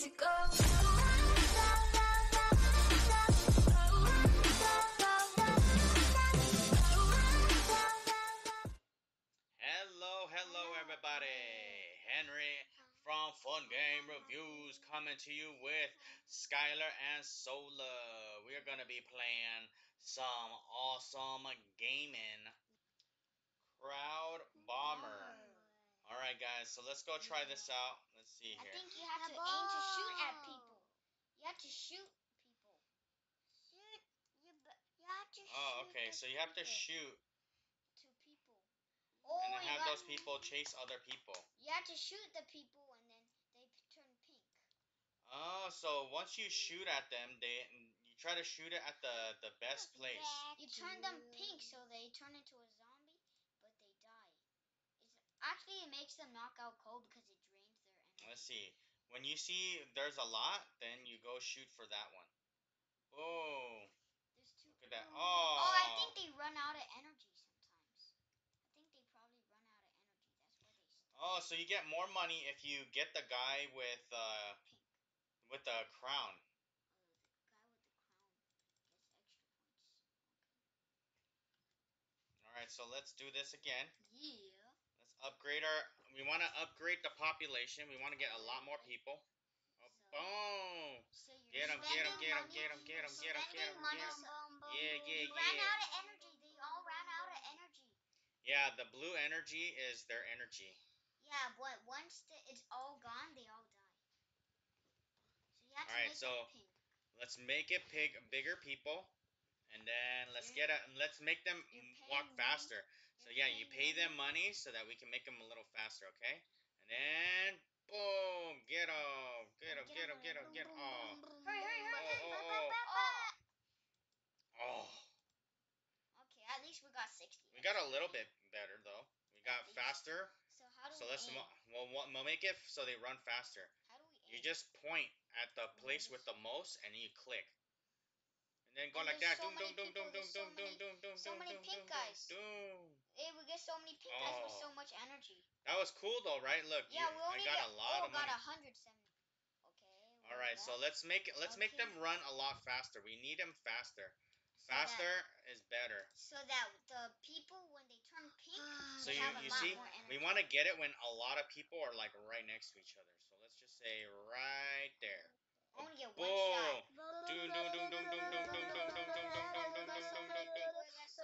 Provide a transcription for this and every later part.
Hello, hello, everybody. Henry from Fun Game Reviews coming to you with Skylar and Sola. We are going to be playing some awesome gaming. Crowd Bomber. Alright, guys, so let's go try this out. Let's see I think you have to aim to shoot at people. You have to shoot people. Shoot, you, you have to Oh, okay, so you have to shoot to people. Or and then have those people chase other people. you have to shoot the people and then they turn pink. Oh, so once you shoot at them, they you try to shoot it at the the best place. You turn them pink so they turn into a zombie, but they die. It's actually it makes them knock out cold because it drains their energy. Let's see. When you see there's a lot, then you go shoot for that one. Oh, There's two. look at that. Oh, Oh, I think they run out of energy sometimes. I think they probably run out of energy. That's why they stop Oh, so you get more money if you get the guy with uh pink. with the crown. The guy with the crown gets extra points. All right, so let's do this again. Yeah. Let's upgrade our. We want to upgrade the population. We want to get a lot more people. Oh, boom! So you're Get 'em, get 'em, spending get 'em, money- get 'em, get 'em, you're get 'em, get 'em, spending money get 'em. so- Yeah, yeah, You ran out of energy. They all ran out of energy. Yeah, the blue energy is their energy. Yeah, but once the, it's all gone, they all die. So you have to Alright, make so- it pink. Let's make it pig, bigger people, and then let's get a. Let's make them walk faster. So yeah, you pay them money so that we can make them a little faster, okay? And then boom, get them, get them, get them, get them, get. Oh, Hurry, hurry, hurry. Oh, oh, oh, oh. oh. Okay, at least we got 60. We got a little bit better though. We got faster. So how do So we let's aim? well, we'll we'll make it so they run faster. How do we aim? You just point at the place with the most and you click. And then go And like that. so Doom, doom, doom, people, doom, so doom, doom, doom, doom, so doom, many doom, pink doom, guys. doom. Hey, eh, we get so many pink guys with Oh. so much energy. That was cool though, right? Look, Yeah, you- we only I got get, a lot oh, of money. got 170. Okay. All right, so let's make it. Let's make them run a lot faster. We need them faster. So that- Faster is better. so that the people when they turn pink, So they you, you see, we want to get it when a lot of people are like right next to each other. So let's just say right there. Only get one shot. Doom, doom, doom, doom, doom, doom, doom, doom, doom, doom, doom, doom, doom, doom, doom, doom.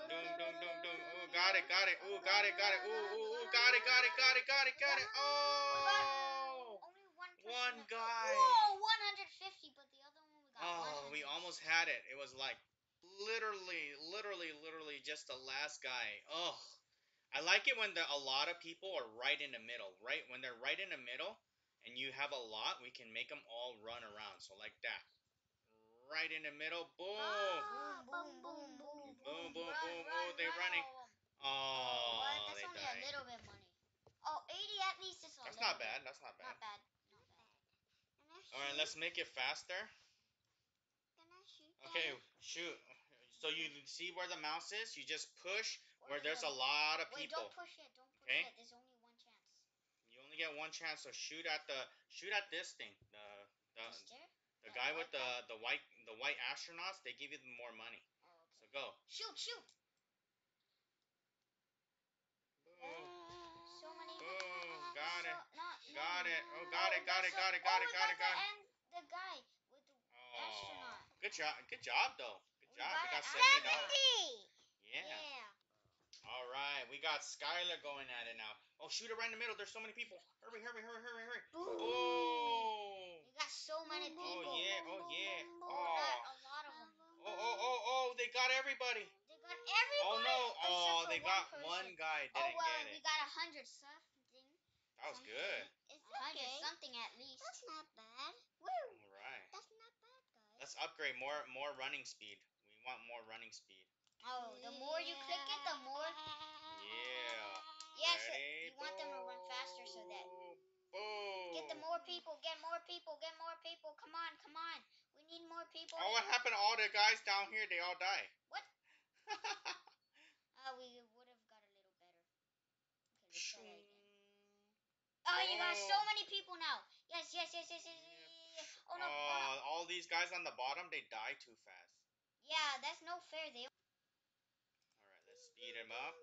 Doom, doom, doom, doom. Ooh, got it, got it. Ooh, got it, got it. Ooh, ooh, ooh, got it, got it, got it, got it, got it. Oh, Only one one guy. Whoa, 150, but the other one we got. Oh, we almost had it. It was like literally, literally, literally just the last guy. Oh, I like it when the, a lot of people are right in the middle. Right when they're right in the middle, and you have a lot, we can make them all run around. So like that, right in the middle. Boom. Ah, Boom, boom, boom, Boom, boom, Run, boom. run, Oh, they're run, running. 'em. Oh, But that's they only died. a little bit money. Oh, 80 at least is a That's not bad. That's not bad. Not bad. Not bad. All right, let's make it faster. Shoot? Okay, them? shoot. So you see where the mouse is? You just push where there's a lot of people. Wait, don't push it. Don't push Okay. it. There's only one chance. You only get one chance, so shoot at the shoot at this thing. The the, the guy with the the white the white astronauts. They give you more money. Oh, okay. So go. Shoot, shoot. So many. Boom, got it. So, not, no, Got it. Oh, got it, got it, got so- it, got oh, it, got it, got it. end- The guy with the. Oh, Astronaut. good job. Good job, though. Good We job. got We got seventy dollars. 70! Yeah. Yeah. All right. We got Skylar going at it now. Oh, shoot it right in the middle. There's so many people. Hurry, hurry, hurry, hurry, hurry. Boom. Oh. Boom. We got so many people. Oh yeah. Oh yeah. We Oh. got a lot of them. Oh, oh, oh, oh, they got everybody. They got everybody. Oh no! Oh, they one got person. one guy Oh didn't well, get we got a hundred something. That was something. good. It's A hundred okay. something at least. That's not bad. Woo! All right. That's not bad, guys. Let's upgrade more more running speed. We want more running speed. Oh, the more you click it, the more. Yeah. Yes, Ready? you want them to run faster so that. Boom. Get the more people, get more people, get more people. Come on, come on. We need more people. Oh, what happened to all the guys down here? They all died. What? Uh, we would have got a little better. Okay, let's try that again. Oh, you got so Oh. many people now. Yes, yes, yes, yes, yes, yes, yes, yes. all these guys on the bottom, they die too fast. Yeah, that's no fair. They All right, him up.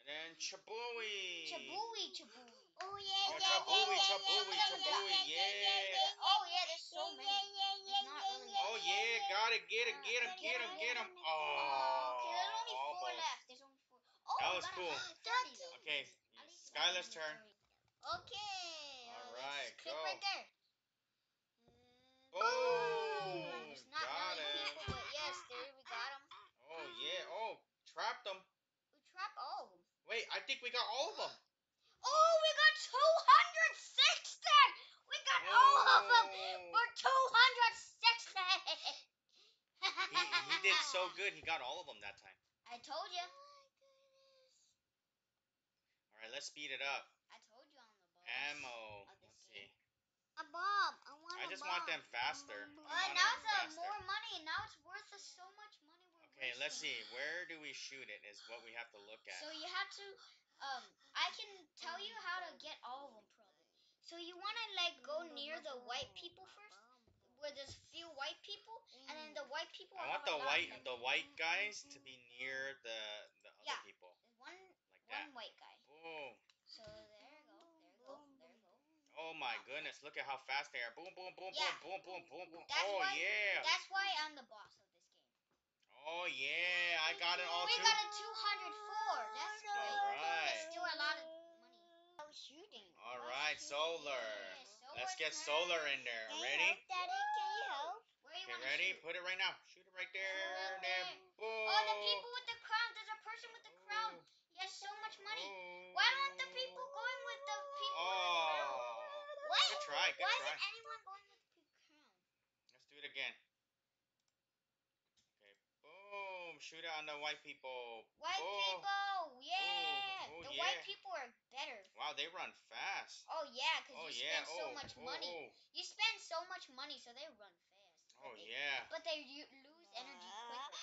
And then Chabooey. chabooey, chabooey. Oh yeah, Oh, yeah, Chabooey, yeah, Chabooey, yeah, Chabooey, yeah, yeah, yeah. Oh yeah, there's so yeah, many. yeah, yeah, It's not yeah, really- yeah, Oh yeah, yeah, yeah. got it. Get him, get him, Uh, get him, get him. Oh, Oh, okay, there's only four almost. left. There's only four. Oh, That we was got cool. 130 though. Okay, At least we got Skylar's 130. turn. Okay. All uh, right, let's click go. right there. Boom. There's not trapped him. We trapped all of them. Wait, I think we got all of them. Oh, we got 260! We got all of them Oh. for 260! He, he did so good. He got all of them that time. I told you. All right, let's speed it up. I told you on the boss. Ammo. Let's game. see. A bomb. I want I just bomb. want them faster. I want a Wanna now it's uh, faster. more money, now it's worth us so much money. Okay, let's see. Where do we shoot it? Is what we have to look at. So you have to, um, I can tell you how to get all of them probably. So you want to like go near the white people first, where there's few white people, and then the white people. I want the white like, the white guys to be near the the other Yeah. people, One like that. one white guy. Boom. So there you go, there you go, there you go. Oh my goodness! Look at how fast they are. Boom, boom, boom, Yeah. boom, boom, boom, boom, boom. That's Oh why- yeah. That's why I'm the boss of. Oh yeah. I got it all we too. got a 204. That's great. Alright. That's still a lot of money. I'm shooting. All oh, right, solar. Yeah, Let's get solar in there. Can you Ready? help, Daddy? Can you help? Where you Okay, ready? shoot? Put it right now. Shoot it right there. Right There. Boom. Oh, the people with the crown. There's a person with the crown. Oh. He has so much money. Why aren't the people going with the people with the crown? Oh. What? Good try. Good Why try. isn't anyone going with the crown? Let's do it again. Okay. Boom. Shoot it on the white people. White Boom. people, oh, yeah. Oh, the yeah. white people are better. Wow, they run fast. Oh yeah, because Oh you yeah. spend so oh, much oh, money. Oh, You spend so much money, so they run fast. oh But they- yeah. But they u- lose energy quicker.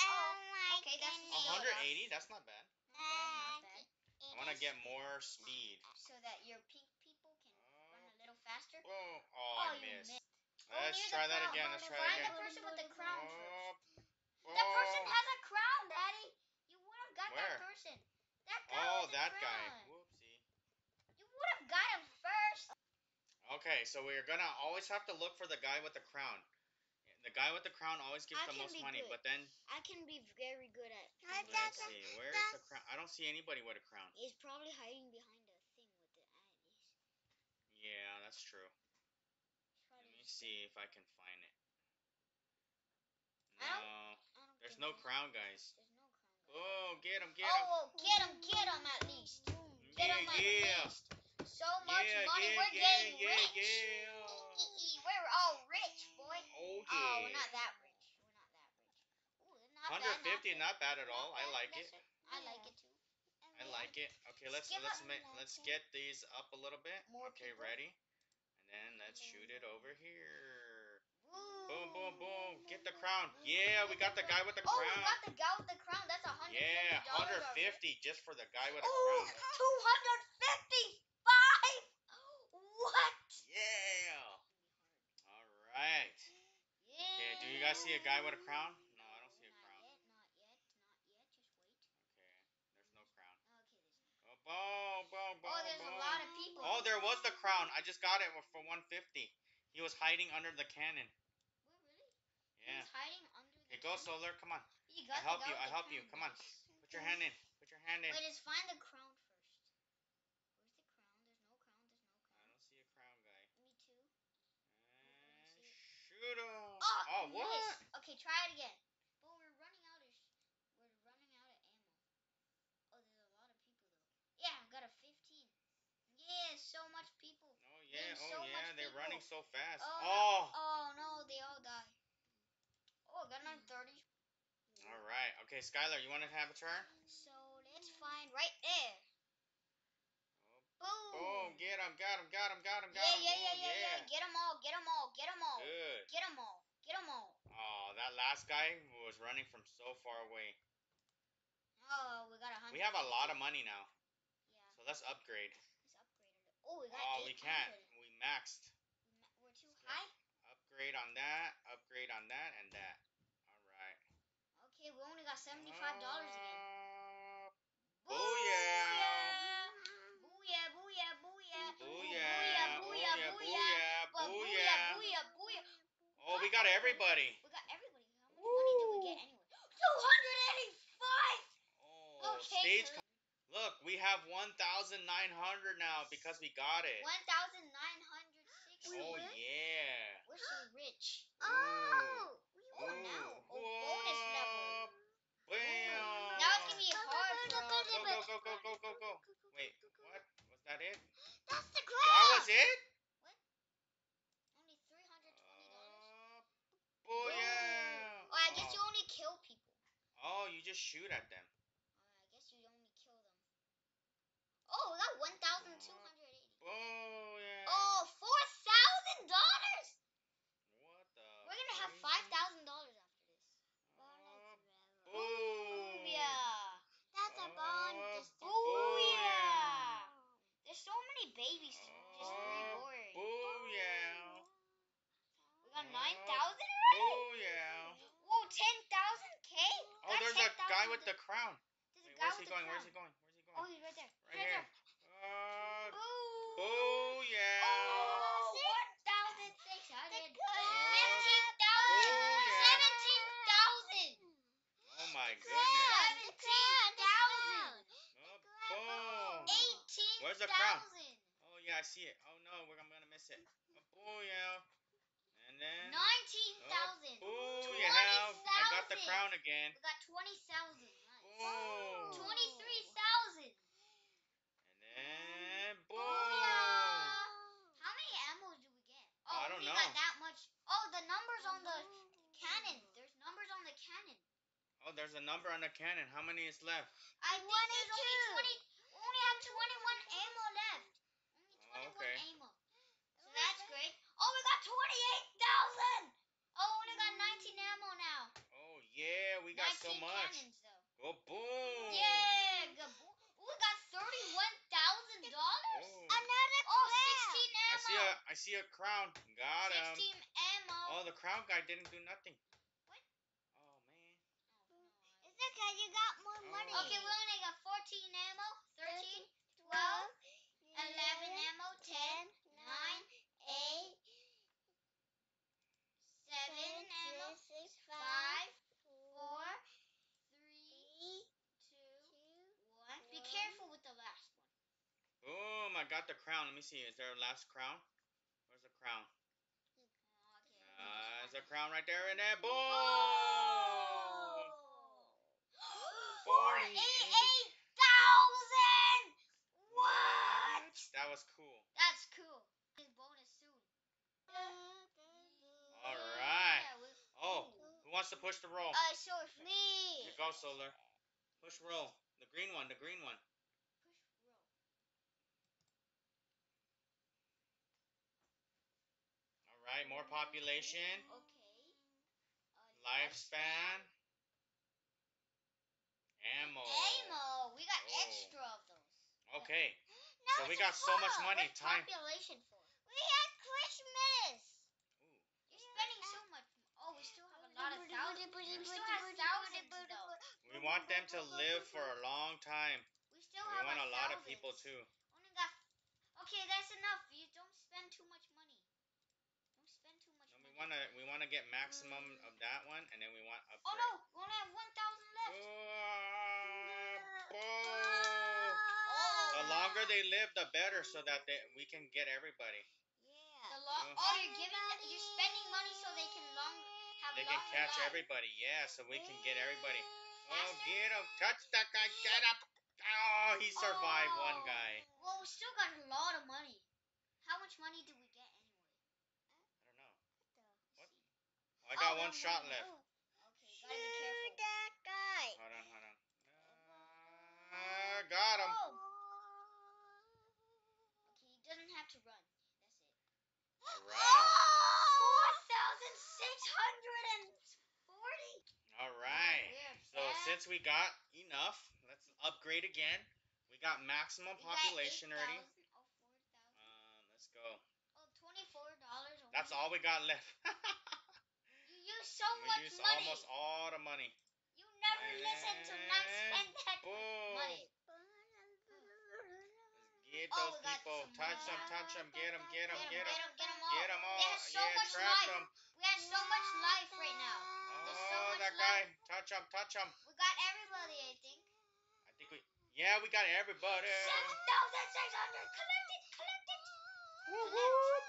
Oh, oh my okay, that's goodness. still- 180. That's not bad. Not bad, not bad. I want to get more speed. So that your pink people can run Oh, a little faster. boom. Oh, Oh, I you missed. missed. Let's near the try that crown. again. Let's try Find that the again. person with the crown first. Oh, That person oh. has a crown, Daddy. You would have got Where? that person. That guy Oh, with that crown. guy. Whoopsie. You would have got him first. Okay, so we're gonna always have to look for the guy with the crown. The guy with the crown always gives I the most money, good. but then I can be very good at. I let's That's- see, where's the that's- crown? I don't see anybody with a crown. He's probably hiding behind a thing with the eyes. Yeah, that's true. Let me see if I can find it. I don't- No, I don't there's no crown, guys. Oh, get him, get him. Oh, get him, get him at least. Get Yeah, him at yeah. least. So much Yeah, money, yeah, we're yeah, getting yeah, rich. yeah. We're all rich, boy. Oh, Oh, we're not that rich. We're not that rich. Ooh, not bad, 150, not not bad at all. Not I bad. like it. I like it too. I like it. Okay, let's Skip let's up. ma- let's get these up a little bit. More okay, people. ready? And then let's shoot it over here. Boom, boom, boom. Get the crown. Yeah, we got the guy with the crown. Oh, we got the guy with the crown. That's a hundred. Yeah, $150 already. just for the guy with the Oh, crown. 255. What? Yeah. All right. Yeah. Okay, do you guys see a guy with a crown? No, I don't see a Not crown. yet, not yet, not yet. Just wait. Okay, there's no crown. Okay, there's no. Oh, boom, boom, boom, Oh, there's boom. a lot of people. Oh, there was the crown. I just got it for 150. He was hiding under the cannon. Wait, really? Yeah. He's hiding under the. Okay, go. Solar. Come on. You I got the help you. I help you. Come on. Put your hand in. Put your hand in. Wait, just find the crown first. Where's the crown? There's no crown. There's no crown. I don't see a crown guy. Me too. And it. shoot him. Oh, Oh, what? Okay, try it again. But we're running out of. Sh- we're running out of ammo. Oh, there's a lot of people though. Yeah, I got a 15. Yeah, so much people. Oh yeah. There's Oh yeah. They're people. running so fast. Oh, Oh. Oh no, they all die. Oh, got another 30. All right. Okay, Skylar, you want to have a turn? So let's find right there. Boom. Boom. Get him. Got him. Got him. Got him. Got yeah, him. yeah, Ooh, yeah, yeah, yeah. Get them all. Get them all. Get them all. Good. Get them all. Get them all. Oh, that last guy was running from so far away. Oh, we got a hundred. We have a lot of money now, Yeah, so let's upgrade. let's upgrade. Oh, we got. Oh, we can't maxed. We're too high? Upgrade on that, upgrade on that, and that. Alright. Okay, we only got $75 uh, again. Booyah! Booyah! Booyah, booyah, booyah! Booyah, booyah, booyah! Booyah! Oh, we got everybody. We got everybody. How much Woo. money did we get anyway? 285! Oh, okay, stage... Look, we have 1,900 now because we got it. 1,900? We oh, yeah. We're so rich. Oh, Oh no. Oh, bonus level. Bam. Now it's going to be go, hard, go, go. Go, go, go, go, go, go, go. Wait, what? Was that it? That's the graph. That was it? What? Only $320? Oh, uh, I guess oh. you only kill people. Oh, you just shoot at them. the crown. Wait, where's, he going? where's he going? Where's he going? Oh, he's right there. Right, right here. There. Uh, Ooh. Oh, yeah. Oh, 1,600. 17,000. Oh, my goodness. 17,000. Oh, boom. 18,000. Where's the crown? Oh, yeah, I see it. Oh, no, we're, I'm going to miss it. Oh, yeah. And then. 19,000. Oh, yeah. I got the crown again. We got 20,000. Boom. Twenty-three thousand. And then. Boom. How many ammos do we get? Oh, I don't we know. got that much. Oh, the numbers on the cannon. There's numbers on the cannon. Oh, there's a number on the cannon. How many is left? I think there's only twenty. Only have twenty-one ammo left. Only Oh, twenty-one okay. ammo. So that's great. Oh, we got twenty-eight thousand. Oh, we only got nineteen ammo now. Oh yeah, we got so much. Cannons, though. Oh. Yeah, good. bo- We got thirty-one thousand dollars. Oh. Another Oh, crab. 16 I see a I see a crown. Got him. 16 ammo. Oh, the crown guy didn't do nothing. What? Oh man. It's okay. You got more Oh. money. Okay, we only got 14 ammo, 13, 12, 11 ammo, 10, 9, 8, 7 ammo, 5, 4, 3, 2, 1. Be careful with the last one. Boom! I got the crown. Let me see. Is there a last crown? Where's the crown? Okay. Uh, there's a crown right there in there. Boom! Forty-eight thousand. What? That was cool. That's cool. His bonus soon. All right. Oh, who wants to push the roll? Uh, if Me. Here go, Solar. Push roll. The green one. The green one. push roll. All right. More population. Okay. Uh, Lifespan. Ammo. Ammo. We got Oh. extra of those. Okay. So we got so much money. What's Time. population for? We had Christmas. Ooh. You're spending so much. Oh, we still have a lot of thousands. We still have thousands though. We want them to live for a long time. We still We have want a lot of people too. Only got. Okay, that's enough. You don't spend too much money. Don't spend too much And we wanna we wanna get maximum of that one, and then we want upgrade. Oh no, we only have one thousand left. Uh, boo. The Oh. longer they live, the better, so that they, we can get everybody. The Yeah. lo- Uh. oh, you're giving, you're spending money so they can long have They can catch lives. everybody, yeah, so we can get everybody. Oh, Faster? get him! Touch that guy! Get up! Oh, he survived Oh. one guy. Well, we still got a lot of money. How much money did we get anyway? I don't know. Let's What? see. Oh, I got Oh, one no, shot left. Okay, gotta be that guy. Hold on, hold on. Uh, got him. Oh. Okay, he doesn't have to run. That's it. Alright. Four thousand six hundred and forty. Alright. We're So back. since we got enough, let's upgrade again. We got maximum We got population already. 8,000. Oh, 4,000. Um, let's go. Oh, $24 That's That's all we got left. You use so we much used money. almost all the money. You never listen to not spend that Boom. money. Get Oh, those got people. some Touch them, touch them. Get them, get them, get them. get 'em, get 'em all. Get them all. So yeah, trap life. them. We have so much life right now. So Oh, much that life. guy. Touch him, touch him. We got everybody, I think. I think we. Yeah, we got everybody. Seven thousand six hundred. Collect it, collect it. Woo-hoo.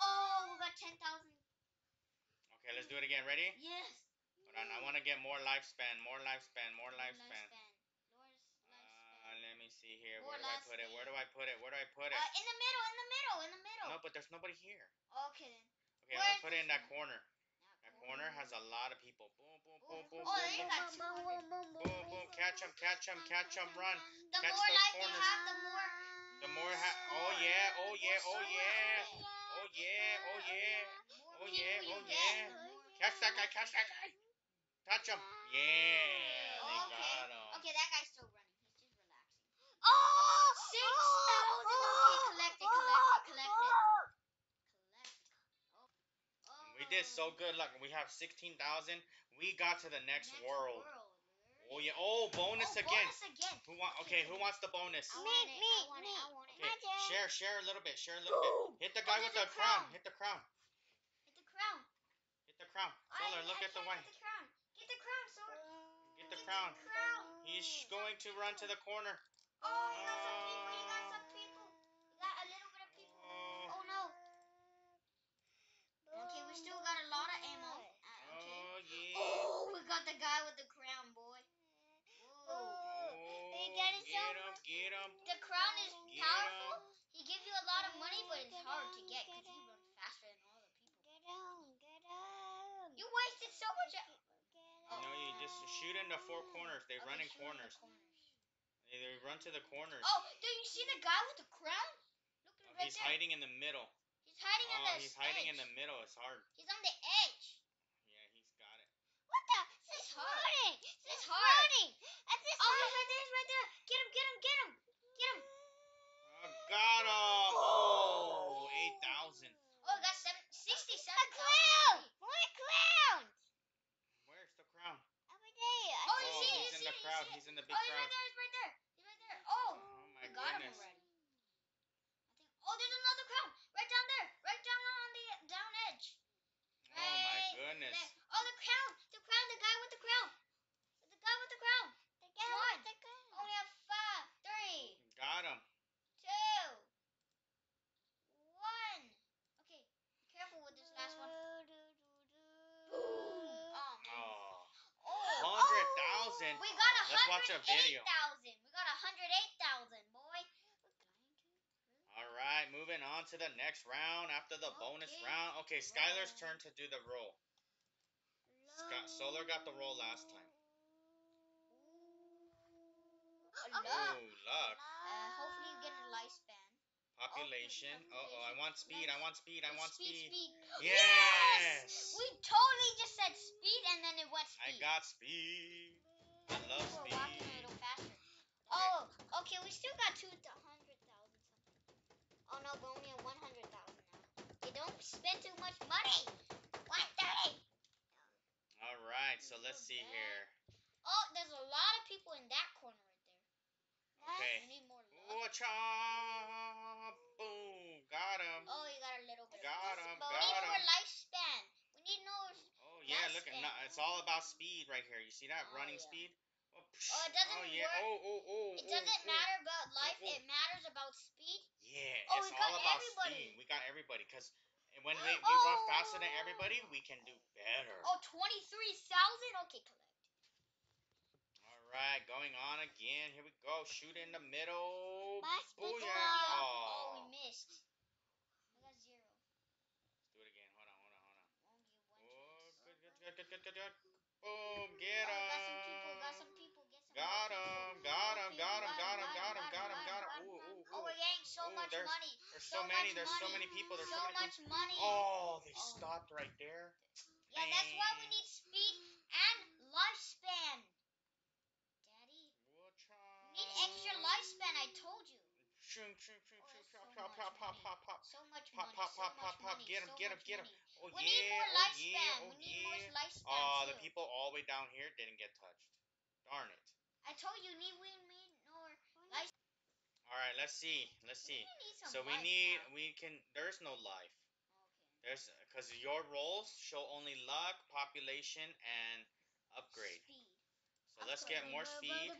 Oh, we got ten thousand. Okay, let's do it again. Ready? Yes. Hold on. I want to get more lifespan. More lifespan. More lifespan. Lifespan. Lord's Uh, let me see here. More Where do I put it? Where do I put it? Where do I put it? Uh, in the middle, in the middle, in the middle. No, but there's nobody here. Okay then. Okay, I'm gonna put it in that corner. That corner has a lot of people. Boom, boom, boom, boom, Oh, boom, they boom. got 200. Boom, boom. Catch him, catch him, catch him. Run. The Catch more those life they corners. have, the more. The more ha- oh yeah, oh yeah, oh yeah. silver you Oh yeah, oh yeah. get. More Oh, people yeah, you oh, get, yeah. the more- Catch that guy, catch that guy. Touch him. Yeah, they Okay. got him. Okay, that guy's still running. He's just relaxing. Oh! Oh, six thousand. Okay, collect it, collect it, collect it. Collect. Oh. oh. We did so good. Look, we have 16,000. We got to the next, world. Oh yeah. Oh, bonus Oh, again. Bonus again. Who want? Okay, who wants the bonus? Me, me, me. it, I want it. Okay, share, share a little bit, share a little bit. Hit the guy Oh, with the crown. crown. Hit the crown. Hit the crown. Hit the crown. Solar, I, look I at the can't. Get the crown. Get the crown, Solar. Get the Get crown. The crown. He's going to run to the corner. Oh, he got some people. He got some people. He got a little bit of people. Oh, Oh no. Okay, we still got a lot of ammo. Uh, okay. oh yeah. Oh, we got the guy with the crown, boy. Whoa. Oh, They got it get him, get him. The crown is Get powerful. him. He gives you a lot of money, but it's hard to get because he runs faster than all the people. Get on, get on. You wasted so much. No, you just shoot in the four corners. They Okay, run in shoot the corners. corners. They they run to the corners. Oh, do you see the guy with the crown? Look Oh, right he's there. hiding in the middle. He's hiding on Oh, the he's hiding in the middle. It's hard. He's on the edge. Yeah, he's got it. What the? It's It's hard. hurting. It's It's hard. hurting. It's just Oh, he's right there. He's right there. Get him. Get him. Get him. Get him. Oh, got him. Oh, 8,000. Oh, I got seven, A 67,000. clown. More clowns. Where's the crown? Over there. Oh, you Oh, see it, he's you in see the it, you crowd. see it. He's in the Oh, big he's right crowd. there. He's right there. He's right there. Oh, Oh my we got him goodness. already. I think. Oh, there's another crown right down there. Right down on the down edge. Oh my Right goodness. there. Oh, the crown. The crown. The guy with the crown. The guy with the crown. The guy One. with the clown. Only have five, three, Got him. two, one. Okay, be careful with this last one. Oh, man. Oh, Oh. 100,000. We got a Let's watch a video. We got hundred eight thousand, boy. All right, moving on to the next round after the bonus Okay. round. Okay, Skylar's Round. turn to do the roll. Scott Solar got the roll last time. Oh, lot. luck. Uh, hopefully you get a lifespan. Population. Uh oh, I want speed. I want speed. I want speed. Speed. speed. Yes! We totally just said speed and then it went I got speed. I love we were walking a little faster. Oh, okay. We still got two hundred thousand something. Oh no, we're only at one hundred thousand now. You don't spend too much money. One thirty. All right, so let's see here. Oh, there's a lot of people in that corner right there. We Okay. need more luck. Oh. Boom. Got him. Oh, you got a little bit. Got of him, got we need more him. lifespan. We need more. Oh, yeah, look at Lifespan. no, It's all about speed right here. You see that? Oh, Running yeah. speed? Oh, Oh, it doesn't oh, yeah. work. Oh, oh, oh. It oh, doesn't oh. matter about oh, life. oh. It matters about speed. Yeah, Oh, it's all about everybody. speed. We got everybody because when we, we run faster than everybody, we can do better. Oh, 23,000? Okay, collect. All right, going on again. Here we go. Shoot in the middle. My Booyah. Oh, Oh. we missed. We got zero. Let's do it again. Hold on, hold on, hold on. Only one Oh, chance. good, good. Boom, oh, get Oh, him. got some people, got some people, get some Got him, got him, got him, got him, got him, got him, got him. got Ooh, ooh, Oh, we're getting so Ooh, much there's- money. There's so so many. There's so money. many people. There's so so many much people. money. Oh, they Oh. stopped right there. Yeah, that's why we need speed and lifespan. Daddy, What's we need extra lifespan, I told you. Shoom, Oh, so pop, pop, pop, pop, pop. So much Pop, money. pop, so pop, pop, pop. money. Get so get much get 'em. Money. Oh We yeah, need more oh lifespan. yeah, oh we need more yeah. lifespan Oh, the people all the way down here didn't get touched. Darn it. I told you need we need more. All right, let's see. Let's We see. need some So we life need now. we can there's no life. Okay. There's cuz your rolls show only luck, population and upgrade. Speed. So let's get more speed,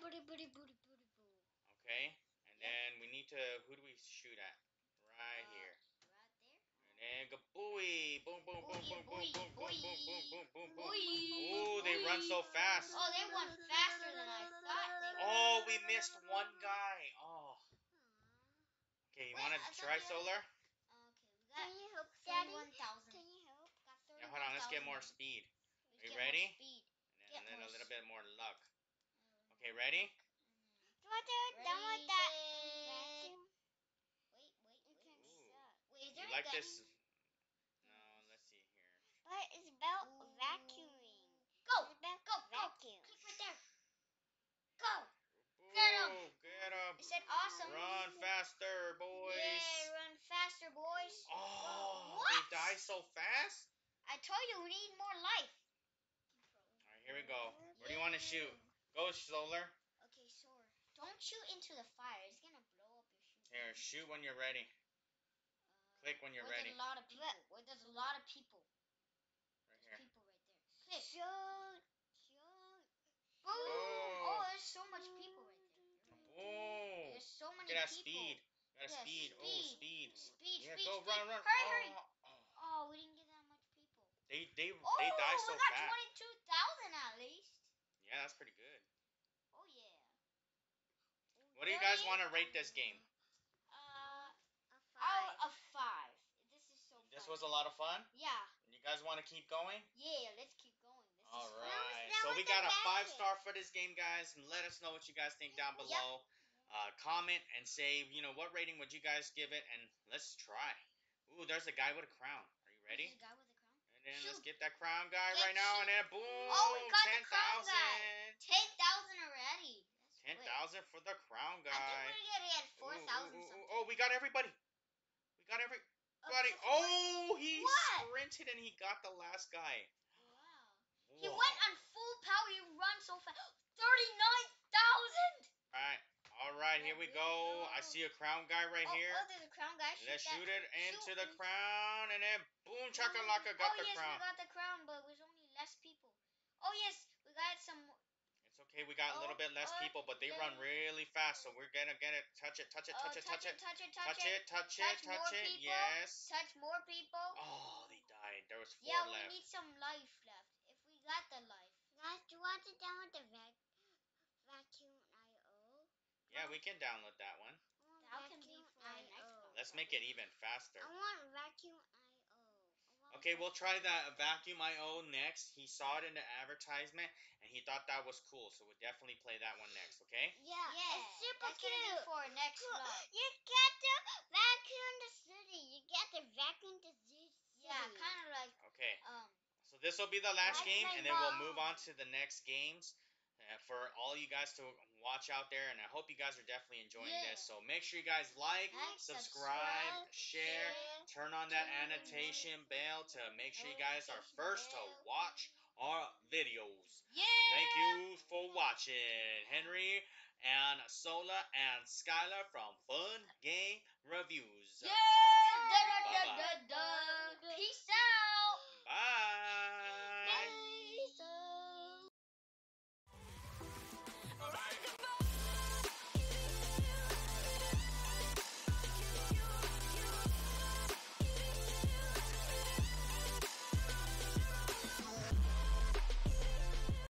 okay? And Yep. then we need to who do we shoot at? Right Uh, here. Right there. And then go booey. Boom boom boom Booey, boom boom booey, boom boom boom booey. boom boom boom boom. Booey, Ooh, they run so booey. fast. Oh, they went faster than I thought they would. Oh, we missed one guy. Oh. Okay, you Wait, want I to thought try the other- solar? Okay, we got Can you help, Daddy? 31,000. Can you help? Got Yeah, hold on. Let's get 31,000. more speed. Let's Are you get more ready? speed. And Get then, then more a little s- bit more luck. Mm. Okay, ready? Do I do it? Done Ready, with that set. vacuum? Wait, wait, You wait. can Ooh. suck. Wait, is You like a this? No, let's see here. But it's about Ooh. vacuuming. Go, It's about go, go. vacuum. Click right there. Go. Ooh, Get 'em. Get 'em. It said awesome. Run faster, boys. Yay, run faster, boys. Oh, What? they die so fast? I told you we need more life. All right, here we go. Where do you want to shoot? Go, Solar. Okay, so don't shoot into the fire. It's gonna blow up your shoe. Here, shoot when you're ready. Click when you're where ready. There's a lot of people. Where there's a lot of people. Right There's here. people right there. Click. Shoot. Shoot. Boom. Oh. Oh, there's so much people right there. Oh, There's so look many at that people. speed. Got a Yeah, speed. Oh, speed. speed. Speed, Yeah, speed, go speed. run, run. Hurry, oh. hurry. Oh, oh. Oh, we didn't get that much people. They they Oh, they die so we got fast. 22,000 at least. Yeah, that's pretty good. Oh, yeah. What do you guys Thirty? want to rate this game? A out of five. This is so This fun. was a lot of fun. Yeah, You guys want to keep going? yeah, let's keep going. This All is right. now So we got a five star for this game, guys, and let us know what you guys think down Yep. below. Uh, comment and say, you know, what rating would you guys give it, and let's try. Ooh, there's a guy with a crown. Are you ready? There's a guy with a crown. And then let's get that crown guy Get right now, shoot. and then boom, Oh, we got the ten crown guy. 10,000 already. That's Ten for the crown I guy. think we're gonna get 4,000 ooh, ooh, ooh. something. Oh, we got everybody. We got everybody. Okay, Oh, he What? sprinted and he got the last guy. Wow. He went on full power. He run so fast. 39,000. All right, all right, here we go. I see a crown guy right oh, here. Oh, there's a crown guy. Let's that. shoot it into Shoot. the crown, and then boom, chakalaka got oh, the yes, crown. we got the crown, but was only less people. Oh, yes, we got some. It's okay, we got a little Oh, bit less people, but they yeah. run really fast, so we're gonna get it. Touch it, touch it, uh, touch it, touch it, touch it, touch it, touch it, Touch more touch it. Yes. Touch more people. Oh, they died. There was four yeah, we need some life left. If we got the life. Guys, do you want to download the vac vacuum IO? Yeah, we can download that one. That can be vacuum for an IO. Let's make it even faster. I want vacuum IO. I want Okay, we'll try vacuum that Vacuum IO next. He saw it in the advertisement and he thought that was cool, so we'll definitely play that one next, okay? Yeah, Yeah, it's super that's gonna be cute. for our next Cool. vlog. You get to vacuum the city. You get to vacuum the city. Yeah, kind of like Okay, um. so this will be the last Like game and then we'll move on to the next games. Uh, for all you guys to watch out there, and I hope you guys are definitely enjoying Yeah. this. So make sure you guys like, Like, subscribe, subscribe, share, turn on that annotation bell to make sure you guys are first to watch our videos. Yeah. Thank you for watching. Henry and Sola and Skylar from Fun Game Reviews. Yeah. Da, da, da, Bye-bye. da, da.